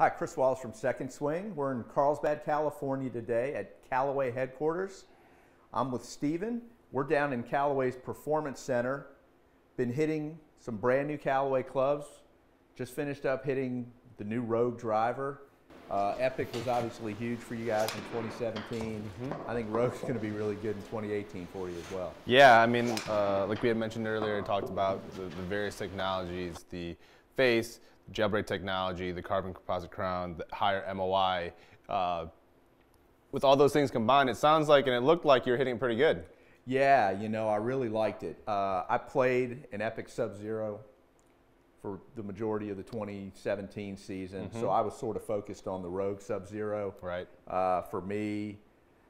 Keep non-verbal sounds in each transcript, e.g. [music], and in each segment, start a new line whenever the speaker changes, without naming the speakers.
Hi, Chris Wallace from Second Swing. We're in Carlsbad, California today at Callaway headquarters. I'm with Steven. We're down in Callaway's Performance Center. Been hitting some brand new Callaway clubs. Just finished up hitting the new Rogue driver. Uh, Epic was obviously huge for you guys in 2017. I think Rogue's going to be really good in 2018 for you as well.
Yeah, I mean, uh, like we had mentioned earlier, talked about the, the various technologies, the face, jailbreak technology, the carbon composite crown, the higher MOI. Uh, with all those things combined, it sounds like, and it looked like you're hitting pretty good.
Yeah, you know, I really liked it. Uh, I played an Epic Sub Zero for the majority of the 2017 season, so I was sort of focused on the Rogue Sub Zero.
Right.
Uh, for me,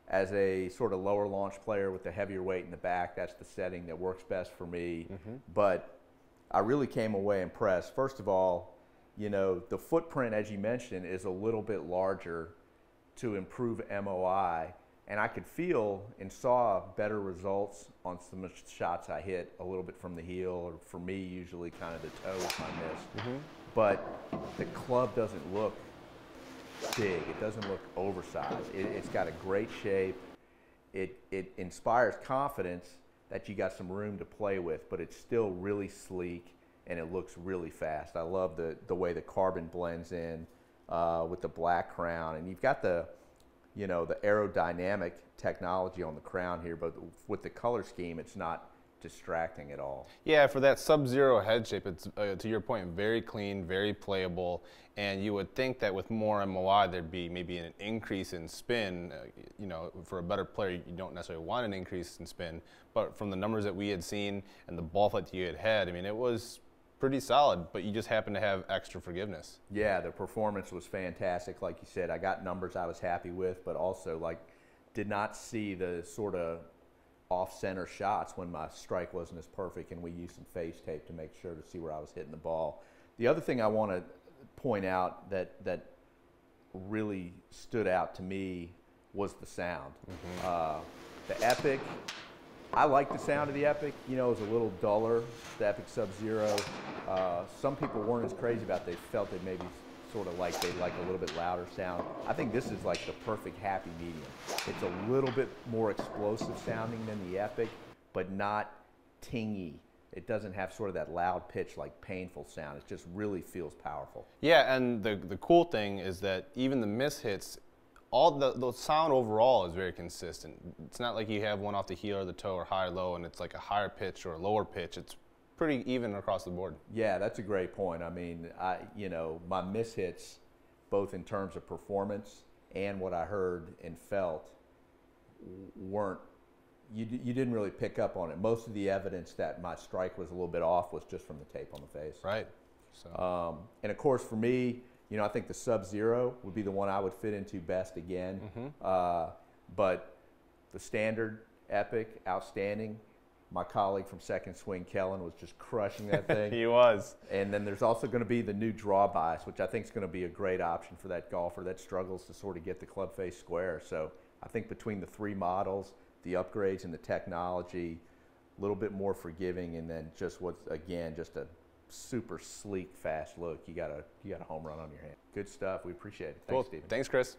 as a sort of lower launch player with the heavier weight in the back, that's the setting that works best for me. But I really came away impressed. First of all, you know, the footprint, as you mentioned, is a little bit larger to improve MOI. And I could feel and saw better results on some of the shots I hit a little bit from the heel, or for me, usually kind of the toe if I miss. Mm-hmm. But the club doesn't look big. It doesn't look oversized. It, it's got a great shape. It, it inspires confidence that you got some room to play with, but it's still really sleek and it looks really fast. I love the, the way the carbon blends in uh, with the black crown. And you've got the, you know, the aerodynamic technology on the crown here, but with the color scheme, it's not distracting at all.
Yeah, for that sub-zero head shape, it's uh, to your point, very clean, very playable, and you would think that with more MOI, there'd be maybe an increase in spin. Uh, you know, for a better player, you don't necessarily want an increase in spin, but from the numbers that we had seen and the ball flight that you had had, I mean, it was pretty solid. But you just happened to have extra forgiveness.
Yeah, the performance was fantastic. Like you said, I got numbers I was happy with, but also like did not see the sort of off center shots when my strike wasn't as perfect, and we used some face tape to make sure to see where I was hitting the ball. The other thing I want to point out that that really stood out to me was the sound. Uh, the Epic, I like the sound of the Epic. You know, it was a little duller, the Epic Sub Zero. Uh, some people weren't as crazy about it. They felt they maybe sort of like they like a little bit louder sound. I think this is like the perfect happy medium. It's a little bit more explosive sounding than the Epic, but not tingy. It doesn't have sort of that loud pitch like painful sound. It just really feels powerful.
Yeah, and the the cool thing is that even the miss hits, all the the sound overall is very consistent. It's not like you have one off the heel or the toe or high or low, and it's like a higher pitch or a lower pitch. It's pretty even across the board.
Yeah, that's a great point. I mean, I you know my mishits, both in terms of performance and what I heard and felt, weren't. You, you didn't really pick up on it. Most of the evidence that my strike was a little bit off was just from the tape on the face.
Right. So
Um, and of course, for me, you know, I think the Sub Zero would be the one I would fit into best again. Uh, but the standard Epic, outstanding. My colleague from Second Swing, Kellen, was just crushing that [laughs] thing.
he was.
And then there's also going to be the new draw bias, which I think is going to be a great option for that golfer that struggles to sort of get the club face square. So I think between the three models, the upgrades and the technology, a little bit more forgiving, and then just what's again just a super sleek, fast look. You got a you got a home run on your hand. Good stuff. We appreciate it. Thanks,
Cool.
Steven.
Thanks, Chris.